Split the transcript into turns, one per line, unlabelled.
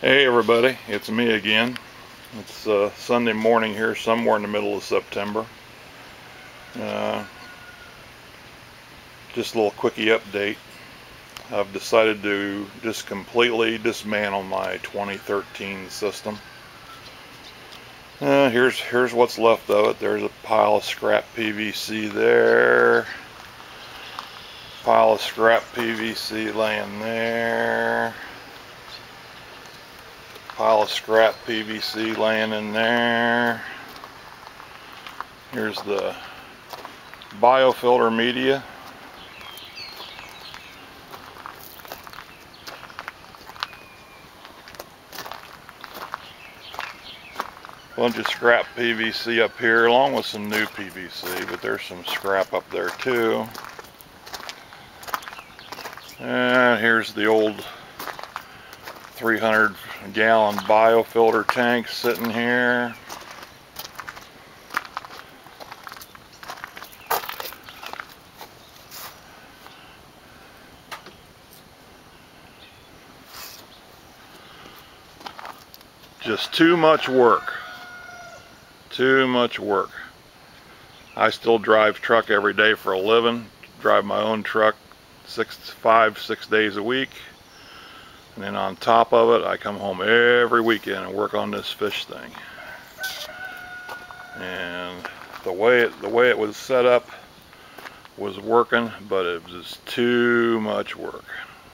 Hey everybody, it's me again. It's uh, Sunday morning here, somewhere in the middle of September. Uh, just a little quickie update. I've decided to just completely dismantle my 2013 system. Uh, here's here's what's left of it. There's a pile of scrap PVC there. Pile of scrap PVC laying there pile of scrap PVC laying in there. Here's the biofilter media. Bunch of scrap PVC up here along with some new PVC, but there's some scrap up there too. And here's the old 300 gallon biofilter tank sitting here. Just too much work. Too much work. I still drive truck every day for a living. Drive my own truck six, five, six days a week. And then on top of it, I come home every weekend and work on this fish thing. And the way it, the way it was set up was working, but it was too much work.